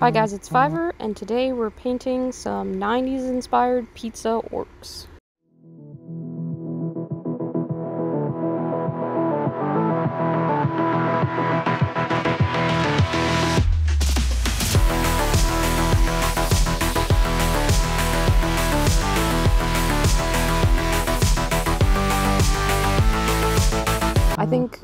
Hi mm, guys, it's uh-huh. Fiverr, and today we're painting some 90s inspired pizza orcs.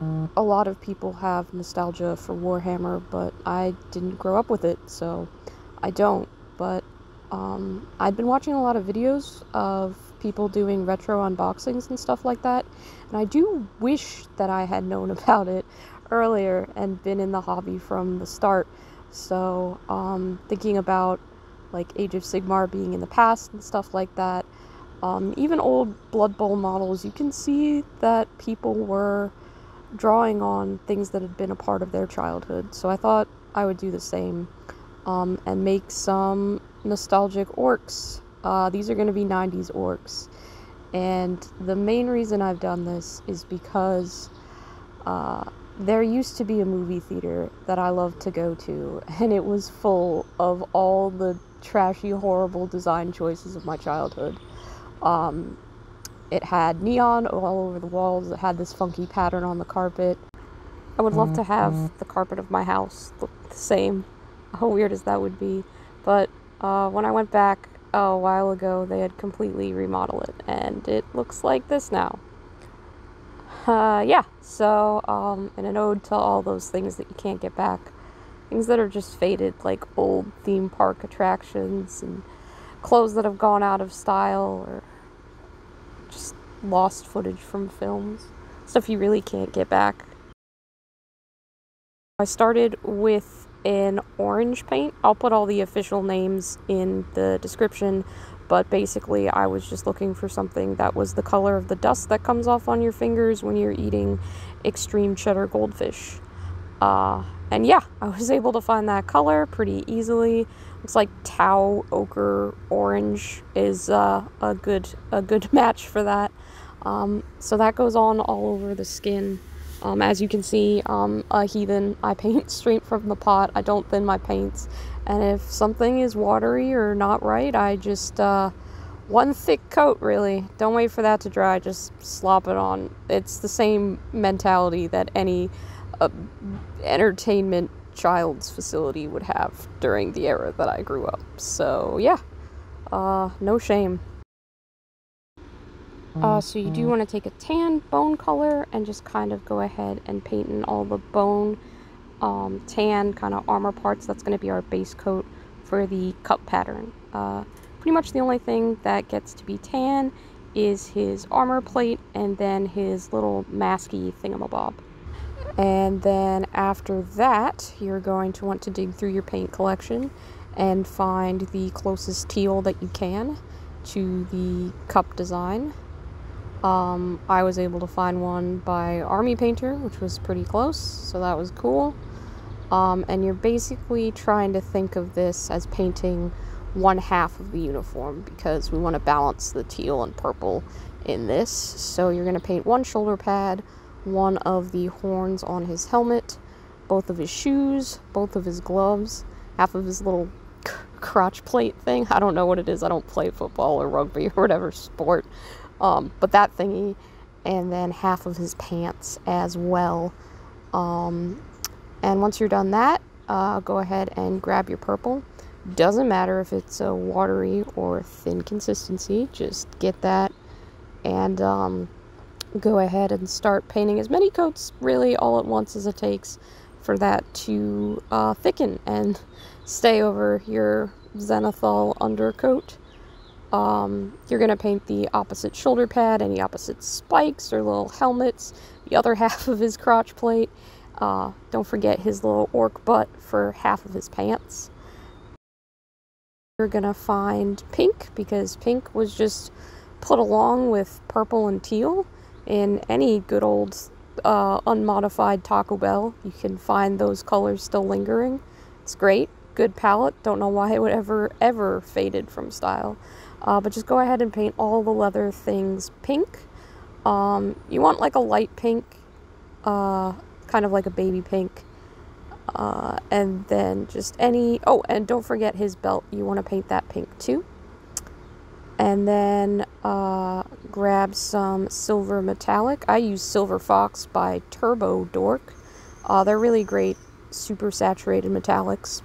A lot of people have nostalgia for Warhammer, but I didn't grow up with it, so I don't. But um, I'd been watching a lot of videos of people doing retro unboxings and stuff like that, and I do wish that I had known about it earlier and been in the hobby from the start. So, um, thinking about like Age of Sigmar being in the past and stuff like that, um, even old Blood Bowl models, you can see that people were drawing on things that had been a part of their childhood. So I thought I would do the same um, and make some nostalgic orcs. Uh, these are going to be 90s orcs. And the main reason I've done this is because uh, there used to be a movie theater that I loved to go to, and it was full of all the trashy, horrible design choices of my childhood. Um, it had neon all over the walls. It had this funky pattern on the carpet. I would love to have the carpet of my house look the same. How weird as that would be. But uh, when I went back a while ago, they had completely remodeled it, and it looks like this now. Uh, yeah, so, um, in an ode to all those things that you can't get back. Things that are just faded, like old theme park attractions and clothes that have gone out of style or lost footage from films, stuff you really can't get back. I started with an orange paint. I'll put all the official names in the description, but basically I was just looking for something that was the color of the dust that comes off on your fingers when you're eating extreme cheddar goldfish. Uh, and yeah, I was able to find that color pretty easily. Looks like tau ochre orange is uh, a good a good match for that. Um, so that goes on all over the skin. Um, as you can see, um, a heathen. I paint straight from the pot. I don't thin my paints, and if something is watery or not right, I just uh, one thick coat. Really, don't wait for that to dry. Just slop it on. It's the same mentality that any uh, entertainment child's facility would have during the era that I grew up. So yeah, uh, no shame. Uh, so you do want to take a tan bone color and just kind of go ahead and paint in all the bone um, tan kind of armor parts. That's going to be our base coat for the cup pattern. Uh, pretty much the only thing that gets to be tan is his armor plate and then his little masky thingamabob. And then after that, you're going to want to dig through your paint collection and find the closest teal that you can to the cup design. Um, I was able to find one by Army Painter, which was pretty close, so that was cool. Um, and you're basically trying to think of this as painting one half of the uniform because we want to balance the teal and purple in this. So you're going to paint one shoulder pad, one of the horns on his helmet, both of his shoes, both of his gloves, half of his little crotch plate thing. I don't know what it is. I don't play football or rugby or whatever sport. Um, but that thingy, and then half of his pants as well. Um, and once you're done that, uh, go ahead and grab your purple. Doesn't matter if it's a watery or thin consistency, just get that and um, go ahead and start painting as many coats really all at once as it takes for that to uh, thicken and stay over your Zenithal undercoat. Um, you're going to paint the opposite shoulder pad, any opposite spikes or little helmets, the other half of his crotch plate. Uh, don't forget his little orc butt for half of his pants. You're going to find pink because pink was just put along with purple and teal in any good old uh, unmodified Taco Bell. You can find those colors still lingering. It's great. Good palette. Don't know why it would ever, ever faded from style. Uh, but just go ahead and paint all the leather things pink. Um, you want like a light pink, uh, kind of like a baby pink. Uh, and then just any, oh, and don't forget his belt. You want to paint that pink too. And then uh, grab some silver metallic. I use Silver Fox by Turbo Dork. Uh, they're really great, super saturated metallics.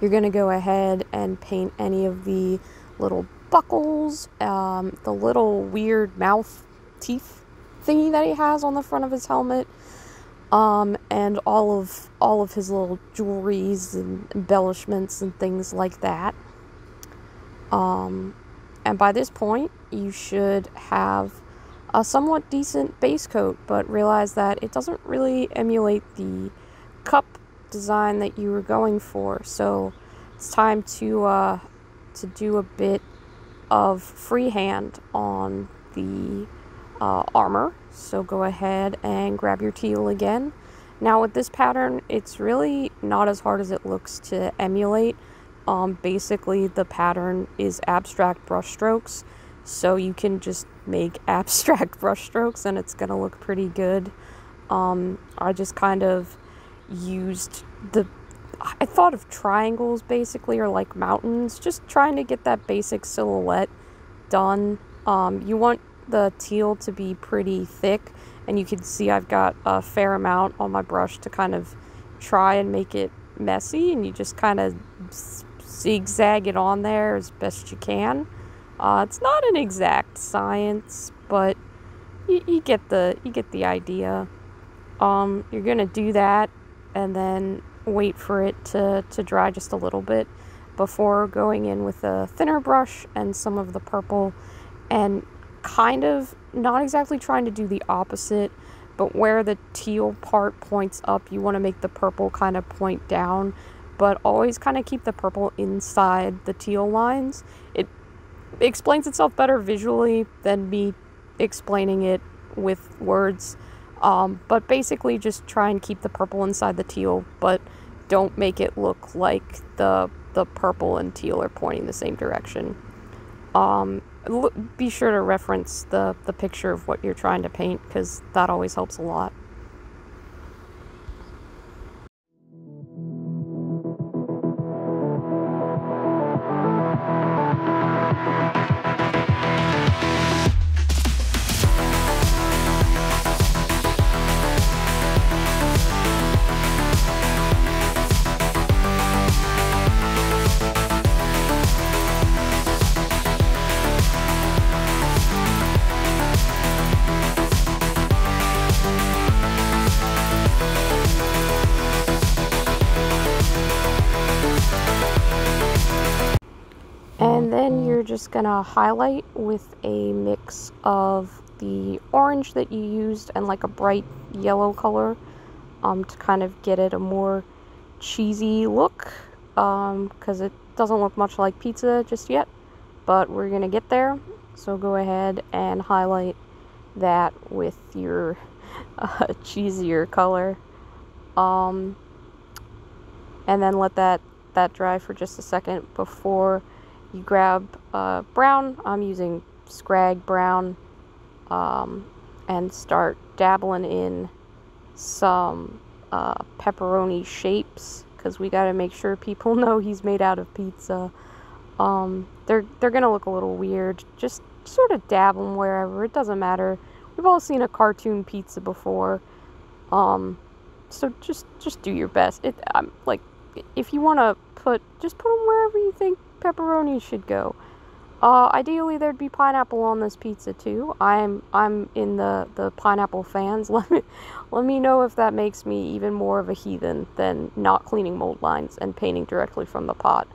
You're going to go ahead and paint any of the little buckles, um, the little weird mouth teeth thingy that he has on the front of his helmet, um, and all of all of his little jewelries and embellishments and things like that. Um, and by this point, you should have a somewhat decent base coat, but realize that it doesn't really emulate the cup design that you were going for. So it's time to uh, to do a bit of freehand on the uh, armor. So go ahead and grab your teal again. Now with this pattern, it's really not as hard as it looks to emulate. Um, basically, the pattern is abstract brushstrokes, so you can just make abstract brushstrokes and it's going to look pretty good. Um, I just kind of used the I thought of triangles basically, or like mountains, just trying to get that basic silhouette done. Um, you want the teal to be pretty thick, and you can see I've got a fair amount on my brush to kind of try and make it messy, and you just kind of zigzag it on there as best you can. Uh, it's not an exact science, but you, you get the you get the idea. Um, you're gonna do that, and then wait for it to, to dry just a little bit before going in with a thinner brush and some of the purple and kind of not exactly trying to do the opposite but where the teal part points up you want to make the purple kind of point down but always kind of keep the purple inside the teal lines. It explains itself better visually than me explaining it with words um, but basically just try and keep the purple inside the teal but don't make it look like the the purple and teal are pointing the same direction. Um, be sure to reference the, the picture of what you're trying to paint because that always helps a lot. Just gonna highlight with a mix of the orange that you used and like a bright yellow color um, to kind of get it a more cheesy look because um, it doesn't look much like pizza just yet but we're gonna get there. So go ahead and highlight that with your uh, cheesier color. Um, and then let that that dry for just a second before you grab uh, brown. I'm using Skrag Brown um, and start dabbling in some uh, pepperoni shapes because we got to make sure people know he's made out of pizza. Um, they're they're gonna look a little weird. Just sort of dab them wherever. It doesn't matter. We've all seen a cartoon pizza before. Um, so just just do your best. It I'm like if you want to put just put them wherever you think pepperoni should go. Uh, ideally, there'd be pineapple on this pizza too. I'm I'm in the the pineapple fans. Let me let me know if that makes me even more of a heathen than not cleaning mold lines and painting directly from the pot.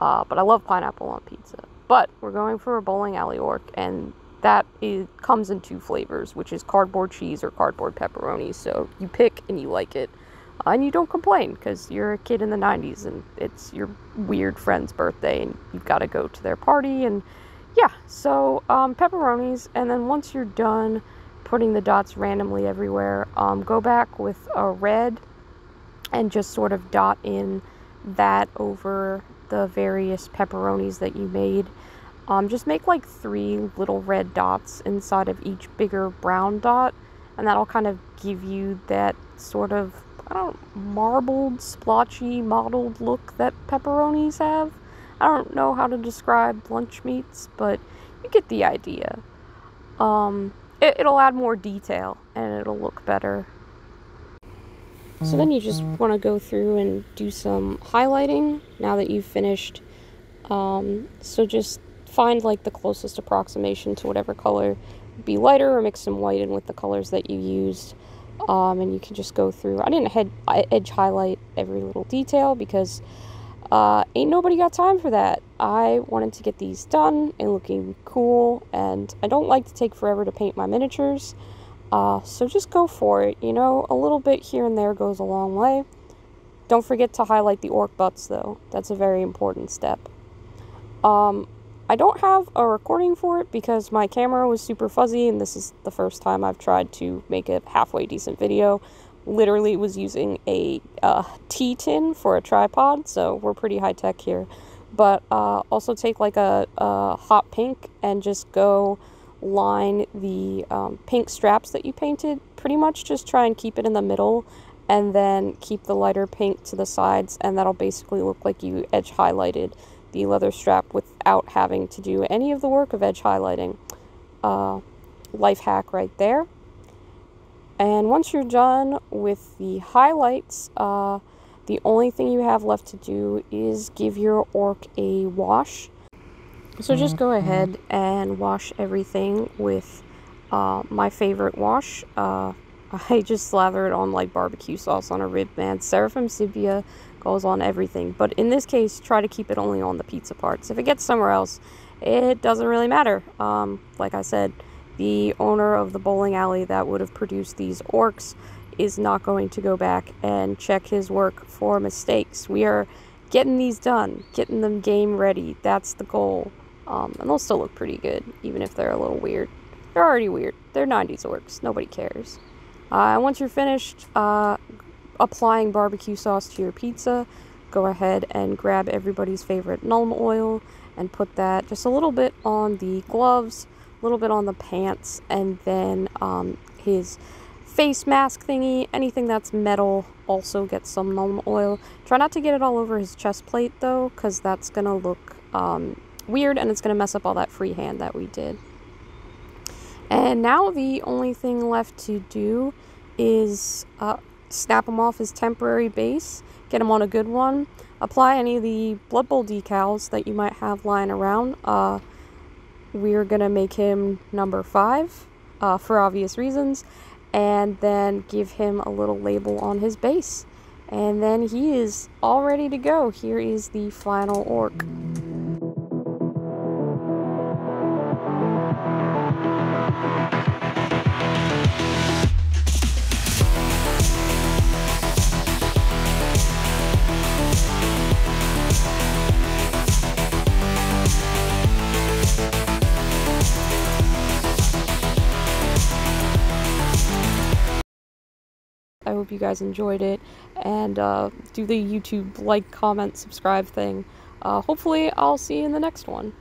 Uh, but I love pineapple on pizza. But we're going for a bowling alley orc, and that is, comes in two flavors, which is cardboard cheese or cardboard pepperoni. So you pick and you like it and you don't complain because you're a kid in the 90s and it's your weird friend's birthday and you've got to go to their party and yeah so um, pepperonis and then once you're done putting the dots randomly everywhere um, go back with a red and just sort of dot in that over the various pepperonis that you made. Um, just make like three little red dots inside of each bigger brown dot and that'll kind of give you that sort of I don't marbled, splotchy, mottled look that pepperonis have. I don't know how to describe lunch meats, but you get the idea. Um, it, it'll add more detail and it'll look better. So then you just want to go through and do some highlighting now that you've finished. Um, so just find like the closest approximation to whatever color be lighter or mix some white in with the colors that you used um, and you can just go through I didn't head edge highlight every little detail because uh, ain't nobody got time for that. I wanted to get these done and looking cool and I don't like to take forever to paint my miniatures. Uh, so just go for it you know? A little bit here and there goes a long way. Don't forget to highlight the orc butts though. That's a very important step. Um, I don't have a recording for it because my camera was super fuzzy and this is the first time I've tried to make a halfway decent video. Literally was using a uh, tea tin for a tripod, so we're pretty high tech here. But uh, also take like a, a, hot pink and just go line the um, pink straps that you painted. Pretty much just try and keep it in the middle and then keep the lighter pink to the sides and that'll basically look like you edge highlighted the leather strap without having to do any of the work of edge highlighting. Uh, life hack right there. And once you're done with the highlights, uh, the only thing you have left to do is give your orc a wash. So just go mm-hmm. ahead and wash everything with uh, my favorite wash. Uh, I just slather it on like barbecue sauce on a rib, man. Seraphim Sepia goes on everything. But in this case, try to keep it only on the pizza parts. If it gets somewhere else, it doesn't really matter. Um, like I said, the owner of the bowling alley that would have produced these orcs is not going to go back and check his work for mistakes. We are getting these done, getting them game ready. That's the goal. Um, and they'll still look pretty good, even if they're a little weird. They're already weird. They're 90s orcs. Nobody cares. Uh, once you're finished, uh, applying barbecue sauce to your pizza, go ahead and grab everybody's favorite Nuln oil and put that just a little bit on the gloves, a little bit on the pants, and then um, his face mask thingy, anything that's metal, also get some Nuln oil. Try not to get it all over his chest plate though, because that's going to look um, weird and it's going to mess up all that freehand that we did. And now the only thing left to do is uh, snap them off his temporary base, get him on a good one, apply any of the Blood Bowl decals that you might have lying around. Uh, we're going to make him number 5 uh, for obvious reasons, and then give him a little label on his base. And then he is all ready to go. Here is the final orc. Hope you guys enjoyed it. And uh, do the YouTube like, comment, subscribe thing. Uh, hopefully, I'll see you in the next one.